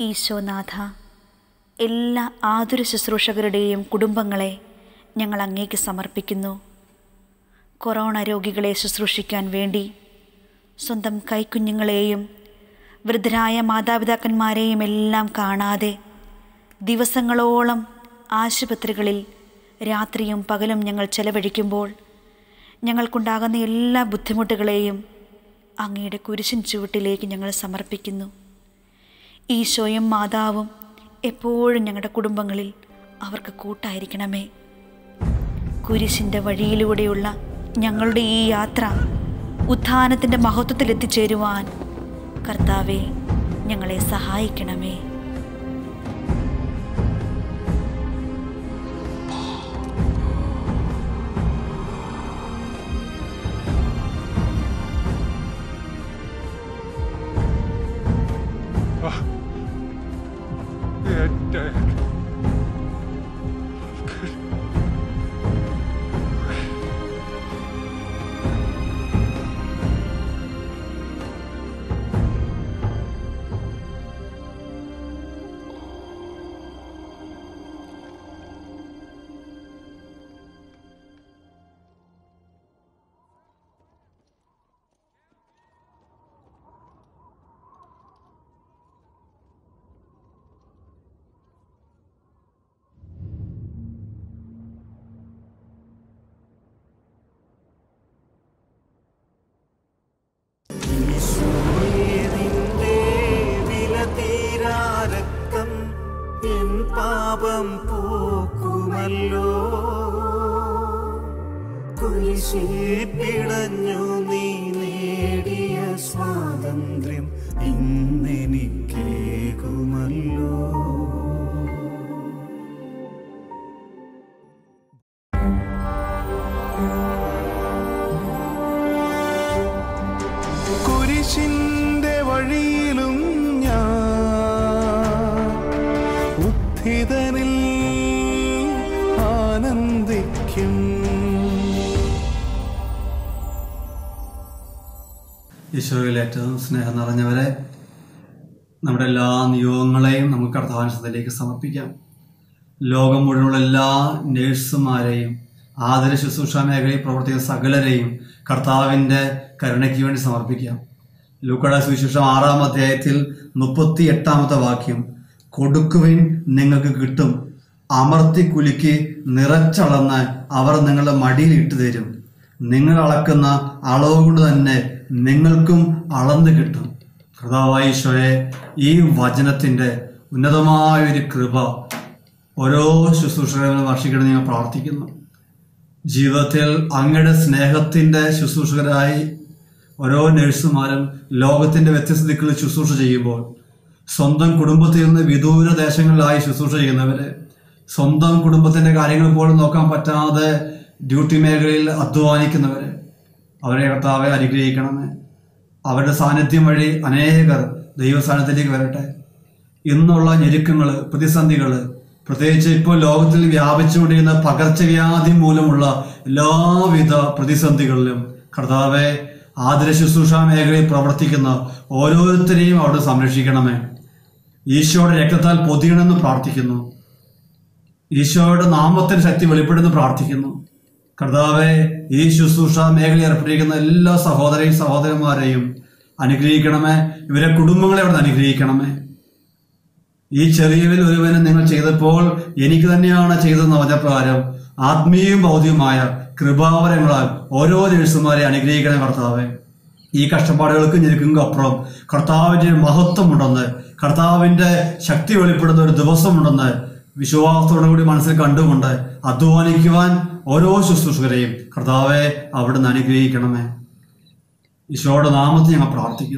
ഈശോനാഥ എല്ലാ ആതുര ശുശ്രൂഷകരുടെയും കുടുംബങ്ങളെ ഞങ്ങൾ അങ്ങേക്ക് സമർപ്പിക്കുന്നു. കൊറോണ രോഗികളെ ശുശ്രൂഷിക്കാൻ വേണ്ടി സ്വന്തം കൈക്കുഞ്ഞുങ്ങളെയും വൃദ്ധരായ മാതാപിതാക്കന്മാരെയും എല്ലാം കാണാതെ ദിവസങ്ങളോളം ആശുപത്രികളിൽ രാത്രിയും പകലും ഞങ്ങൾ ചെലവഴിക്കുമ്പോൾ ഞങ്ങൾക്കുണ്ടാകുന്ന എല്ലാ ബുദ്ധിമുട്ടുകളെയും അങ്ങയുടെ കുരിശിൻ ചുവട്ടിലേക്ക് ഞങ്ങൾ സമർപ്പിക്കുന്നു. ഈശോയും മാതാവും എപ്പോഴും ഞങ്ങളുടെ കുടുംബങ്ങളിൽ അവർക്ക് കൂട്ടായിരിക്കണമേ. കുരിശിന്റെ വഴിയിലൂടെയുള്ള ഞങ്ങളുടെ ഈ യാത്ര ഉത്ഥാനത്തിന്റെ മഹത്വത്തിൽ എത്തിച്ചേരുവാൻ കർത്താവെ ഞങ്ങളെ സഹായിക്കണമേ. dead, dead. പോക്കുമല്ലോ. കുരിശിൽ പിടഞ്ഞു നീ നേടിയ സ്വാതന്ത്ര്യം ഇന്നെനിക്കേകുമല്ലോ. ഈശോയിൽ ഏറ്റവും സ്നേഹം നിറഞ്ഞവരെ നമ്മുടെ എല്ലാ നിയോഗങ്ങളെയും നമുക്ക് കർത്താവിനത്തിലേക്ക് സമർപ്പിക്കാം. ലോകം മുഴുവനുള്ള എല്ലാ നേഴ്സുമാരെയും ആദര ശുശ്രൂഷ മേഖലയിൽ പ്രവർത്തിക്കുന്ന സകലരെയും കർത്താവിന്റെ കരുണയ്ക്ക് വേണ്ടി സമർപ്പിക്കാം. ലൂക്കട സുവിശേഷം ആറാം അധ്യായത്തിൽ മുപ്പത്തി എട്ടാമത്തെ വാക്യം കൊടുക്കുവിൻ നിങ്ങൾക്ക് കിട്ടും അമർത്തി കുലുക്കി നിറച്ചളന്ന് അവർ നിങ്ങളുടെ മടിയിൽ ഇട്ടു തരും നിങ്ങൾ അളക്കുന്ന അളവ് കൊണ്ട് തന്നെ നിങ്ങൾക്കും അളന്ന് കിട്ടും. കൃതാവായിശോയെ ഈ വചനത്തിന്റെ ഉന്നതമായ ഒരു കൃപ ഓരോ ശുശ്രൂഷകരും വർഷിക്കണം ഞാൻ പ്രാർത്ഥിക്കുന്നു. ജീവിതത്തിൽ അങ്ങയുടെ സ്നേഹത്തിന്റെ ശുശ്രൂഷകരായി ഓരോ നഴ്സുമാരും ലോകത്തിന്റെ വ്യത്യസ്ത ദിക്കുകളിൽ ശുശ്രൂഷ ചെയ്യുമ്പോൾ സ്വന്തം കുടുംബത്തിൽ നിന്ന് വിദൂര ദേശങ്ങളിലായി ശുശ്രൂഷ ചെയ്യുന്നവരെ സ്വന്തം കുടുംബത്തിന്റെ കാര്യങ്ങൾ പോലും നോക്കാൻ പറ്റാതെ ഡ്യൂട്ടി മേഖലയിൽ അധ്വാനിക്കുന്നവർ അവരെ കർത്താവെ അനുഗ്രഹിക്കണമേ. അവരുടെ സാന്നിധ്യം വഴി അനേകർ ദൈവസ്ഥാനത്തിലേക്ക് വരട്ടെ. ഇന്നുള്ള ഞെരുക്കങ്ങൾ പ്രതിസന്ധികൾ പ്രത്യേകിച്ച് ഇപ്പോൾ ലോകത്തിൽ വ്യാപിച്ചുകൊണ്ടിരിക്കുന്ന പകർച്ചവ്യാധി മൂലമുള്ള എല്ലാവിധ പ്രതിസന്ധികളിലും കർത്താവെ ആദര ശുശ്രൂഷ മേഖലയിൽ പ്രവർത്തിക്കുന്ന ഓരോരുത്തരെയും അവിടെ സംരക്ഷിക്കണമേ. ഈശോയുടെ രക്തത്താൽ പൊതിയണമെന്ന് പ്രാർത്ഥിക്കുന്നു. ഈശോയുടെ നാമത്തിന് ശക്തി വെളിപ്പെടുന്നു പ്രാർത്ഥിക്കുന്നു. കർത്താവെ ഈ ശുശ്രൂഷ മേഖലയിൽ ഏർപ്പെട്ടിരിക്കുന്ന എല്ലാ സഹോദരയും സഹോദരന്മാരെയും അനുഗ്രഹിക്കണമേ. ഇവരെ കുടുംബങ്ങളെ അവിടെ അനുഗ്രഹിക്കണമേ. ഈ ചെറിയവിൽ ഒരുവനെ നിങ്ങൾ ചെയ്തപ്പോൾ എനിക്ക് തന്നെയാണ് ചെയ്തതെന്ന് വചപ്രകാരം ആത്മീയവും ഭൗതികമായ കൃപാവരങ്ങളാൽ ഓരോ നഴ്സുമാരെ അനുഗ്രഹിക്കണം കർത്താവെ. ഈ കഷ്ടപ്പാടുകൾക്ക് ഞെരുക്കും അപ്പുറം കർത്താവിന്റെ ഒരു മഹത്വമുണ്ടെന്ന് കർത്താവിന്റെ ശക്തി വെളിപ്പെടുന്ന ഒരു ദിവസമുണ്ടെന്ന് വിശ്വാസത്തോടു കൂടി മനസ്സിൽ കണ്ടുകൊണ്ട് അധ്വാനിക്കുവാൻ ഓരോ ശുശ്രൂഷകരെയും കർത്താവെ അവിടുന്ന് അനുഗ്രഹിക്കണമേ. ഈശോയുടെ നാമത്തിൽ ഞങ്ങൾ പ്രാർത്ഥിക്കുന്നു.